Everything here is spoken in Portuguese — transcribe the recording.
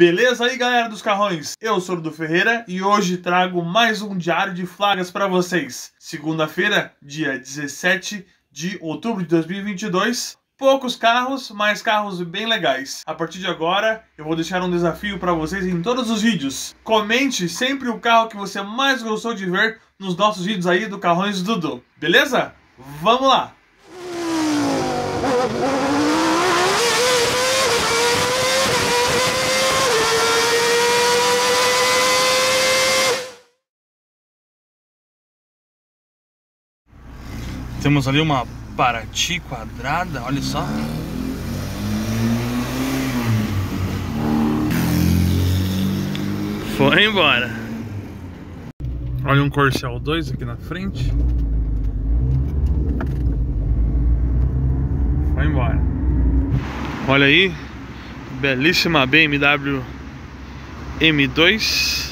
Beleza aí, galera dos carrões? Eu sou o do Ferreira e hoje trago mais um diário de flagas para vocês. Segunda-feira, dia 17 de outubro de 2022. Poucos carros, mas carros bem legais. A partir de agora, eu vou deixar um desafio para vocês em todos os vídeos. Comente sempre o carro que você mais gostou de ver nos nossos vídeos aí do Carrões Dudu. Beleza? Vamos lá! Temos ali uma Paraty quadrada, olha só. Foi embora. Olha um Corcel 2 aqui na frente. Foi embora. Olha aí, belíssima BMW M2